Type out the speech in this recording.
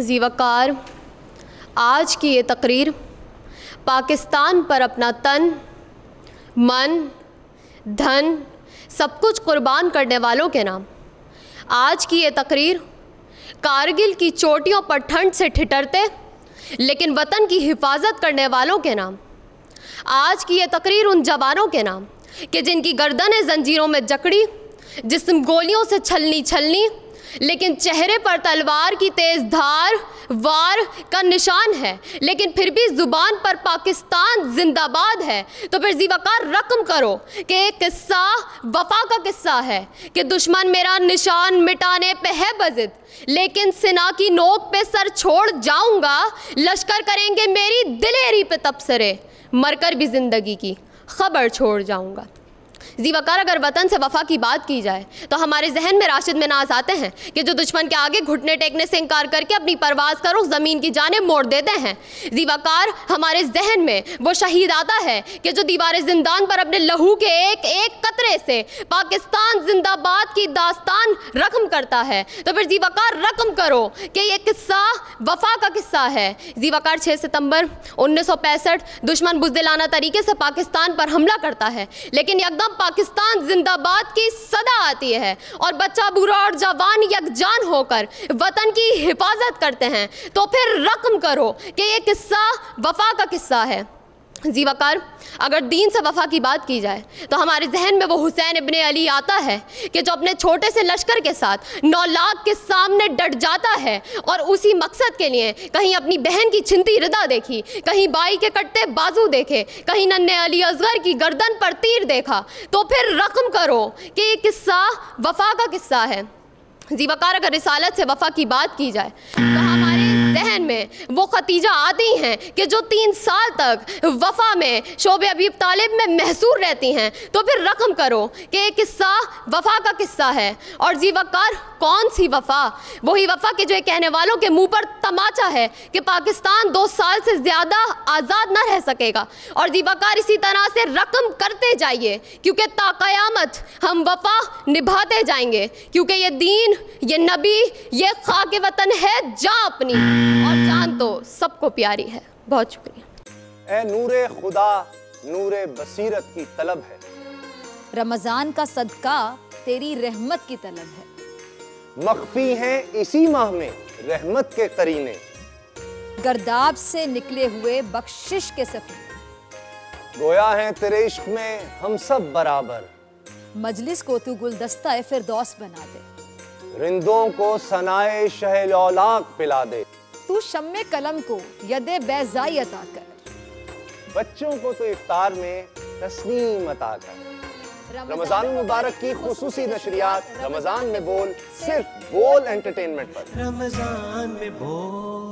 जीवकार, आज की ये तकरीर पाकिस्तान पर अपना तन, मन, धन, सब कुछ कुर्बान करने वालों के नाम। आज की ये तकरीर कारगिल की चोटियों पर ठंड से ठिठरते, लेकिन वतन की हिफाजत करने वालों के नाम। आज की ये तकरीर उन जवानों के नाम कि जिनकी गर्दनें जंजीरों में जकड़ी जिसम गोलियों से छलनी छलनी लेकिन चेहरे पर तलवार की तेज धार, वार का निशान है। लेकिन फिर भी ज़ुबान पर पाकिस्तान जिंदाबाद है। तो फिर जीवाकार, रकम करो कि एक किस्सा, वफा का किस्सा है कि दुश्मन मेरा निशान मिटाने पे है बजिद। लेकिन सिना की नोक पे सर छोड़ जाऊँगा, लश्कर करेंगे मेरी दिलेरी पे तबसरे। मरकर भी ज़िंदगी की खबर छोड़ जाऊँगा। जीवाकार, अगर वतन से वफा की बात की जाए तो हमारे जहन में राशिद मिनाज आते हैं कि जो दुश्मन के आगे घुटने टेकने से इनकार करके अपनी परवाज का रुख ज़मीन की जाने मोड़ देते हैं। जीवाकार, हमारे जहन में वो शहीद आता है कि जो दीवार जिंदान पर अपने लहू के एक एक कतरे से पाकिस्तान जिंदाबाद की दास्तान रकम करता है। तो फिर जीवाकार रकम करो कि ये किस्सा वफा का किस्सा है। जीवाकार 6 सितंबर उन्नीस दुश्मन बुजदिलाना तरीके से पाकिस्तान पर हमला करता है। लेकिन यकदम पाकिस्तान जिंदाबाद की सदा आती है और बच्चा, बूढ़ा और जवान यकजान होकर वतन की हिफाजत करते हैं। तो फिर रकम करो कि ये किस्सा वफा का किस्सा है। जीवाकार, अगर दीन से वफा की बात की जाए तो हमारे जहन में वो हुसैन इबन अली आता है कि जो अपने छोटे से लश्कर के साथ नौ लाख के सामने डट जाता है और उसी मकसद के लिए कहीं अपनी बहन की छिंती रदा देखी, कहीं बाई के कट्टे बाजू देखे, कहीं नन्हे अली असगर की गर्दन पर तीर देखा तो फिर रकम करो कि ये किस्सा वफा का किस्सा है। जीवाकार, अगर रिसालत से वफा की बात की जाए तो हमारे जहन में वो खतीजा आती हैं कि जो तीन साल तक वफा में शोब अबीब तालिब में महसूर रहती हैं तो फिर रकम करो कि एक किस्सा वफा का किस्सा है। और जीवाकार कौन सी वफा? वही वफा के जो ये कहने वालों के मुँह पर तमाचा है कि पाकिस्तान दो साल से ज़्यादा आज़ाद ना रह सकेगा। और जीवाकार इसी तरह से रकम करते जाइए, क्योंकि ताक़यामत हम वफा निभाते जाएँगे, क्योंकि ये दीन, ये नबी, ये खाक वतन है जा अपनी। और जान तो सबको प्यारी है। बहुत शुक्रिया। ए नूरे खुदा नूरे बसीरत की तलब है। रमज़ान का सदका तेरी रहमत की तलब है। मख्फी हैं इसी माह में रहमत के करीने। गर्दाब से निकले हुए बख्शिश के सफ़र गोया है तेरे इश्क में हम सब बराबर। मजलिस को तू गुलदस्ता फिरदौस बना दे। रिंदों को सनाए शहलौलाक पिला दे। तू शम्मे कलम को यदे बेजाई अता कर बच्चों को तो इफ्तार में तस्नीम अता कर। रमज़ान मुबारक की खसूसी नशरियात। रमज़ान में बोल सिर्फ़ बोल एंटरटेनमेंट पर। रमज़ान में बोल।